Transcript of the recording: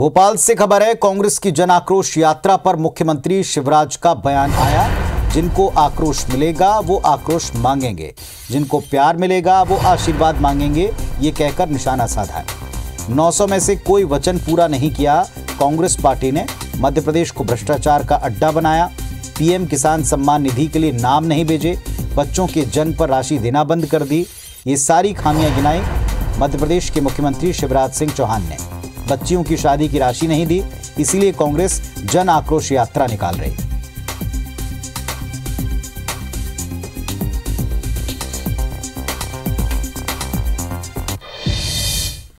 भोपाल से खबर है, कांग्रेस की जन आक्रोश यात्रा पर मुख्यमंत्री शिवराज का बयान आया। जिनको आक्रोश मिलेगा, वो आक्रोश मांगेंगे। जिनको प्यार मिलेगा, वो आशीर्वाद मांगेंगे। ये कहकर निशाना साधा है। 900 में से कोई वचन पूरा नहीं किया कांग्रेस पार्टी ने। मध्य प्रदेश को भ्रष्टाचार का अड्डा बनाया। पीएम किसान सम्मान निधि के लिए नाम नहीं भेजे। बच्चों के जन्म पर राशि देना बंद कर दी। ये सारी खामियाँ गिनाई मध्य प्रदेश के मुख्यमंत्री शिवराज सिंह चौहान ने। बच्चियों की शादी की राशि नहीं दी इसीलिए कांग्रेस जन आक्रोश यात्रा निकाल रही।